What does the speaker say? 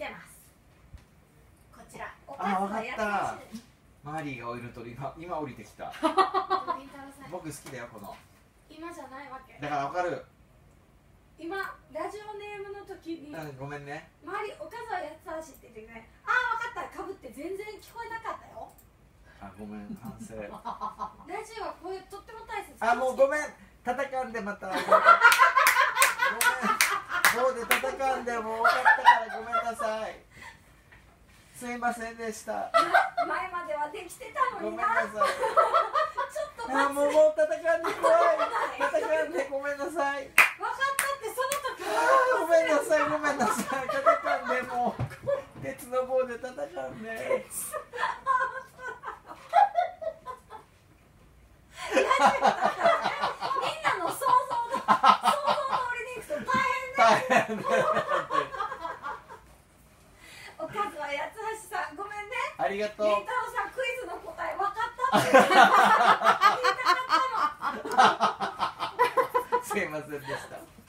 てます。こちら。おあわかはった。やつですマリーがオイル取り今今降りてきた。りんたろーさん。僕好きだよこの。今じゃないわけ。だからわかる。今ラジオネームの時にうんごめんね。周り岡沢八つ橋って言ってくれ。ああ分かった。かぶって全然聞こえなかったよ。あごめん反省。ラジオはこういうとっても大切。あもうごめん。戦んでまた。ごめん。そうで戦んでもう分かったからごめんなさいすいませんでした。前まではできてたごめんのにななさい。ちょっとあもうもう戦んで怖い。戦んでごめんなさい。分かったってその時。あーごめんなさい。ごめんなさい。戦んでもう鉄の棒で戦んで。みんなの想像が想像通りにいくと大変だ大変だおかずは八つ橋さんごめんねありがとう。りんたさんクイズの答え分かったって。言いたかったのすいませんでした